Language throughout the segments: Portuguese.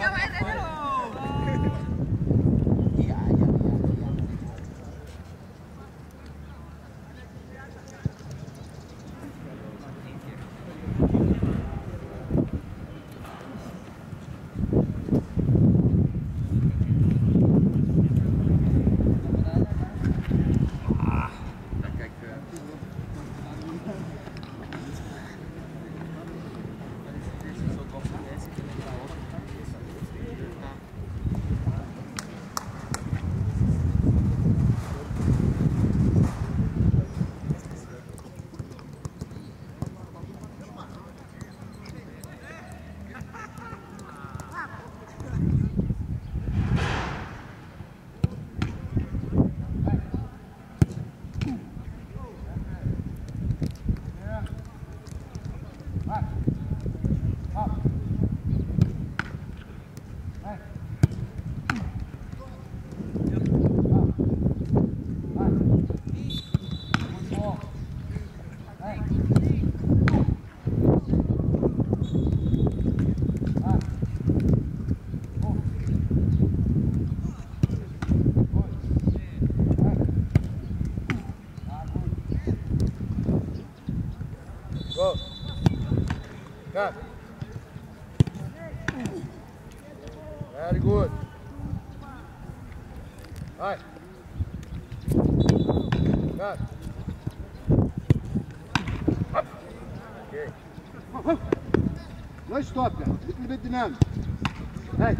Go ahead. Cut. Very good. Hi. Cut. Up. Okay. Nice stop now. A little bit dynamic. Hey.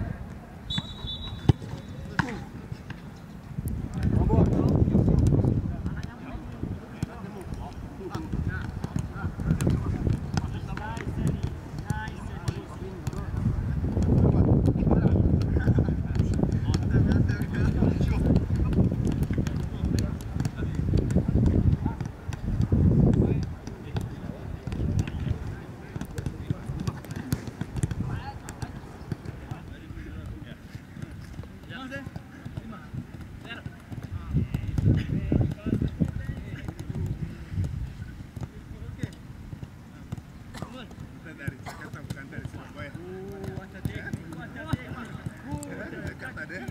dari Jakarta bukan dari Surabaya. Ya, Kata deh.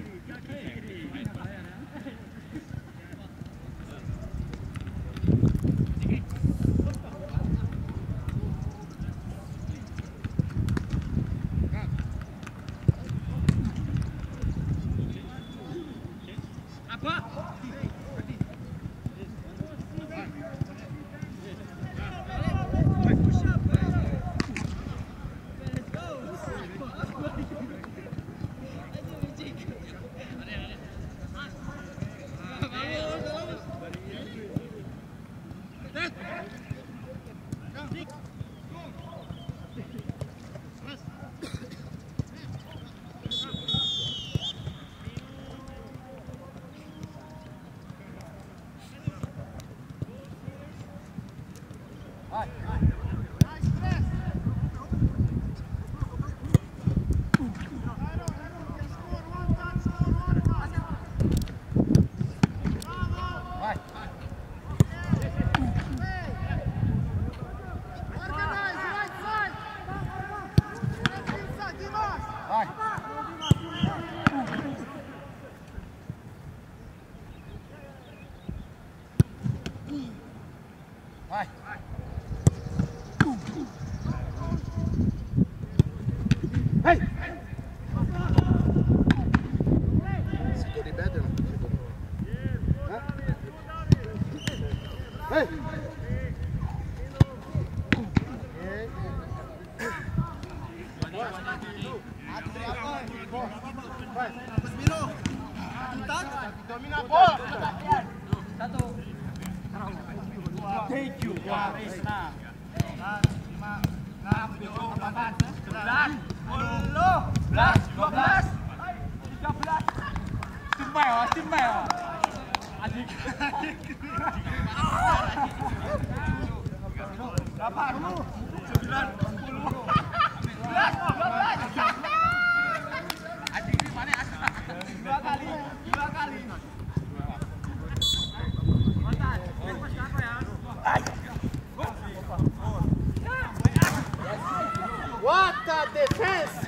Vai. Vai. Ei. better, não. Hey! Vai. Mirou. Tá? Domina a bola. Tá Delapan, sembilan, sepuluh. esta defensa.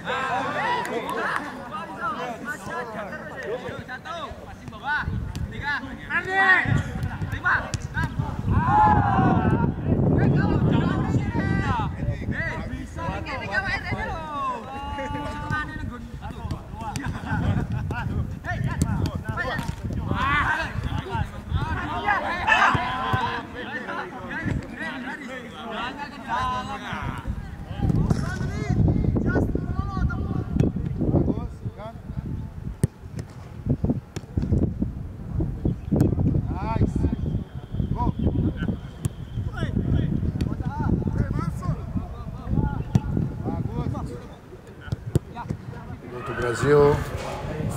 Go to Brazil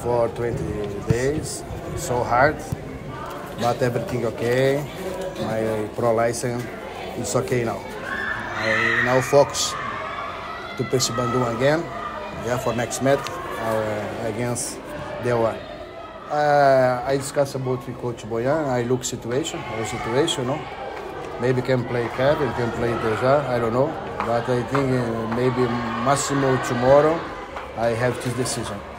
for 20 days. So hard, but everything okay. My pro license is okay now. I now focus to PC Bandung again. Yeah, for next match uh, against Dewa. Uh, I discussed about with Coach Boyan. I look situation, our situation, no. Maybe can play Kevin, can play Deja. I don't know, but I think uh, maybe Massimo tomorrow. I have this decision.